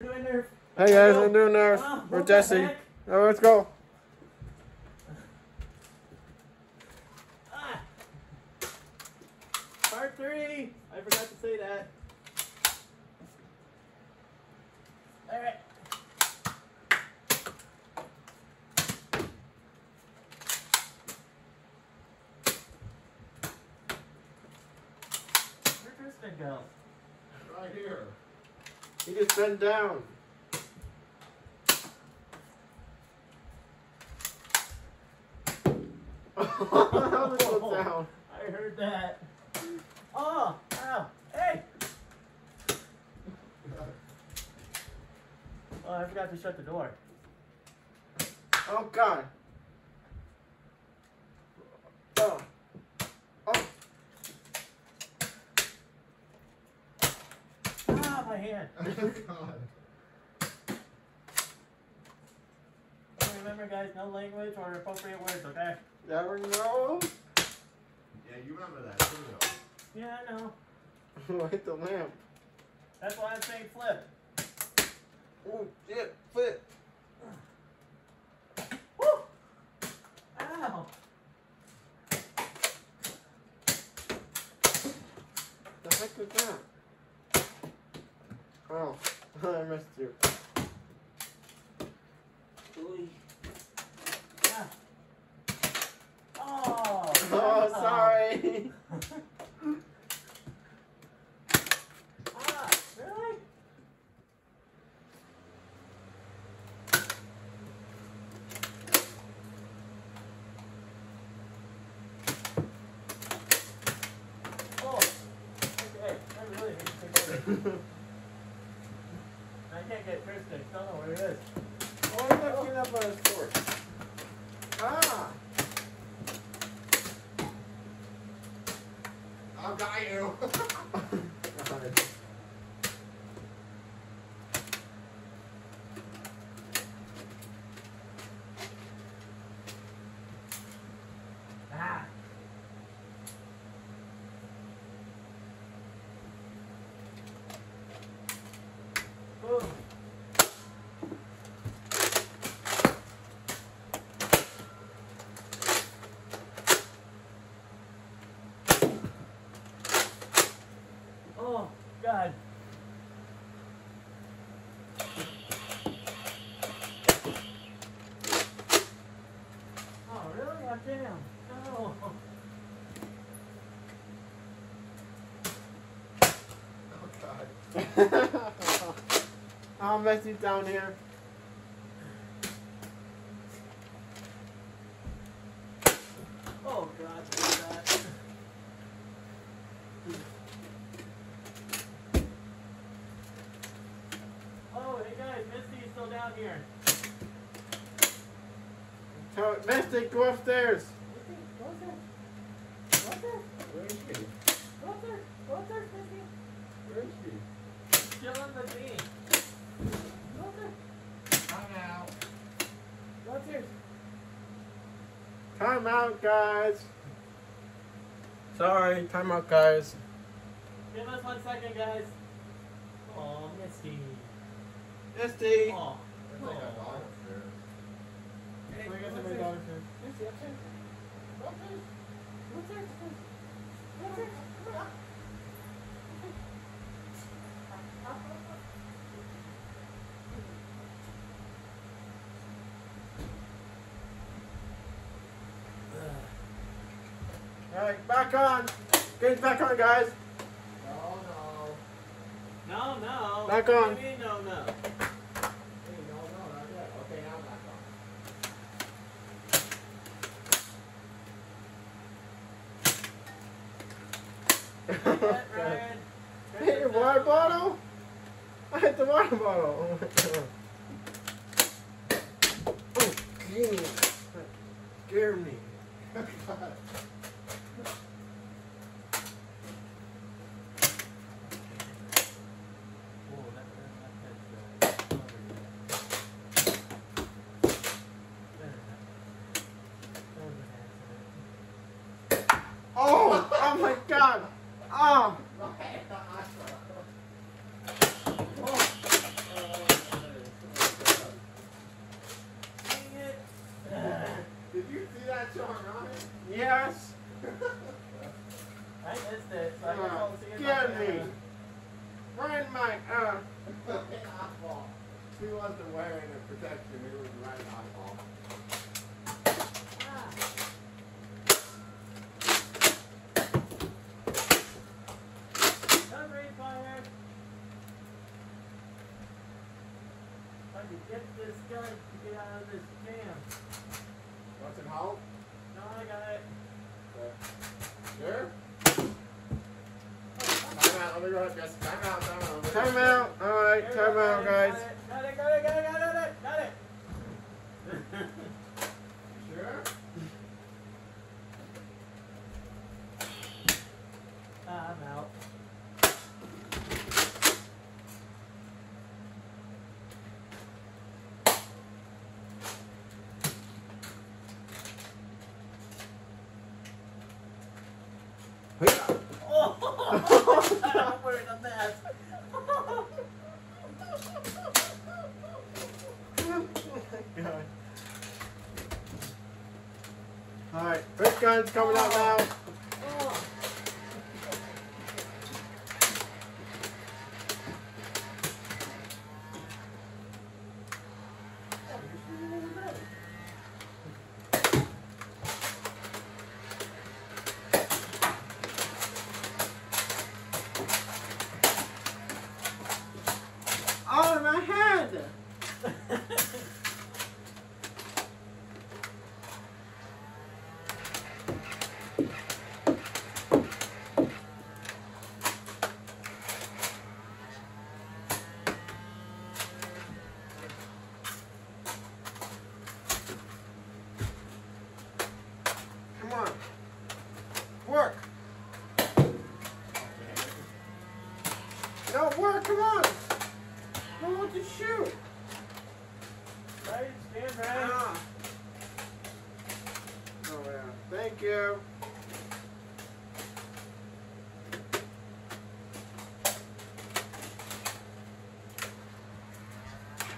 Doing there. Hey guys, I'm doing nerf. Oh, We're what the Jesse. heck? Oh, let's go. Ah. Part three. I forgot to say that. All right. Where'd Tristan go? Right here. He just bent down. How did it down? I heard that. Oh, ow. Hey. Oh, I forgot to shut the door. Oh god. Oh. Oh. Ah, my hand. Oh, God. Remember, guys, no language or appropriate words, okay? Never know. Yeah, you remember that, too, though. Yeah, I know. Hit the lamp. That's why I'm saying flip. Oh shit, flip. Woo! Ow! The heck was that? Oh, I missed you. Ooh. Ah. Oh! Oh, sorry. ah, really? Oh, okay. I really need to take over. I. Don't know where it is. Oh, I'm not getting up on his torch. Ah. I got you. God. Ah. Boom. Oh, God. Oh, really? I'm down. No. oh, God. I'll mess you down here. Oh, God. look at that. Oh, hey guys, Misty's still down here. Tell Mystic, go upstairs. Misty, go upstairs. Go upstairs. Where is she? Go upstairs. Go upstairs, Misty. Where is she? Chilling with me. Go upstairs. I'm out. Go upstairs. Time out, guys. Sorry, time out, guys. Give us one second, guys. Oh, Misty. Misty. Oh. There's like a dog upstairs. Hey, Where go is my upstairs. daughter? Misty, upstairs. Upstairs. Upstairs. Upstairs. All right, back on. Get back on, guys. No, no. No, no. Back on. do you mean, no, no? Hey, no, no, not yet. Okay, now I'm back on. Hit, God. Ryan. Hit your water bottle? I hit the water bottle. Oh, my God. oh. That scared me. Oh, Oh, my god. Oh. Yes. I missed it, so I Uh, guess I'll see it get me. camera. Find my uh. Oddball. He wasn't wearing a protection. He was right oddball. Cover fire. To get this guy to get out of this jam. What's in hope? Right. Time out, guys. Got it, got it, got it, got it, got it, got it. Sure? I'm out. Oh, I'm wearing a mask. All right. first guns coming out now. Oh. Oh, my head. Come on. Work. No, work. Come on. No one to shoot. Right, stand right. Ah. Oh yeah. Thank you.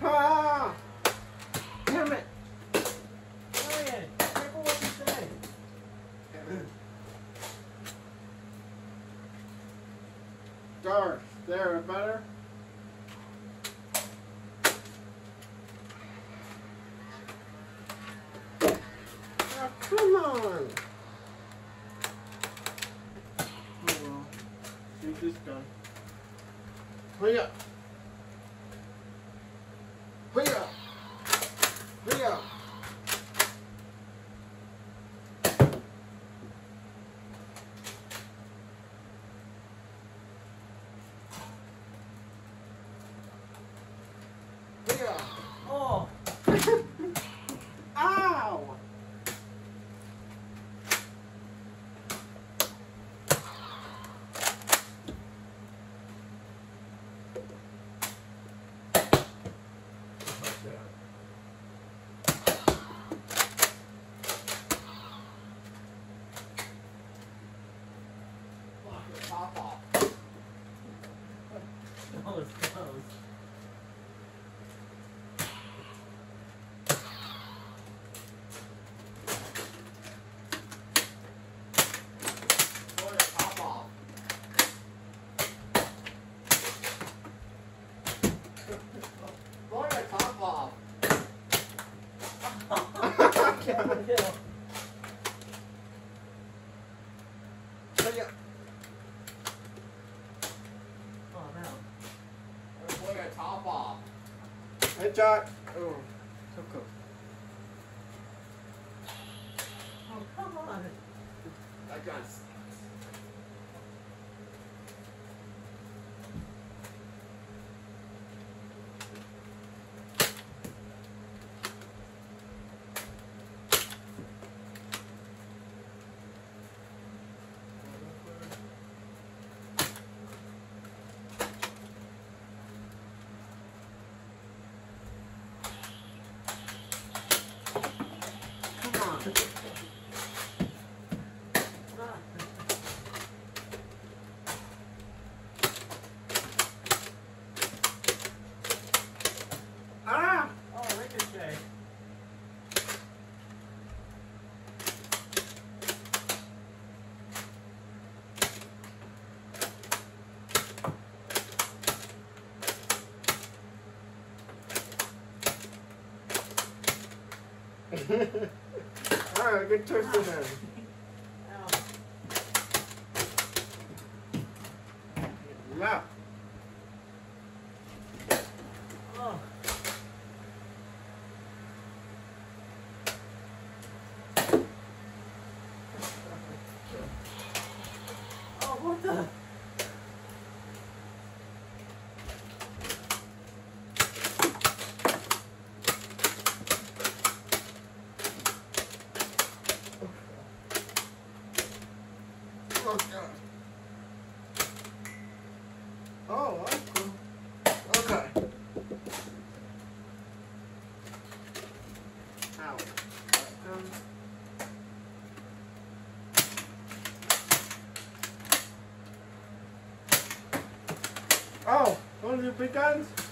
Ah! Damn it! Ryan, careful what you say. Dark. There, better. Oh, come on! Oh well. Shoot this gun. Hurry up! Hurry up! Hurry up! Hey, Jack. Oh, so close. Oh, come on. That gun Alright, good twist in there. Yeah. Oh. oh, what the? Republicans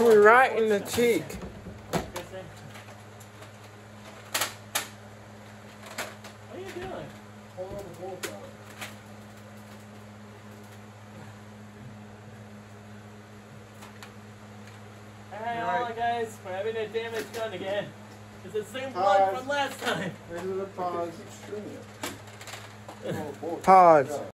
We're right in the cheek. What are you doing? Hold on the bolt guys, we're having a damaged gun again. It's the same one from last time. Pause. Pause.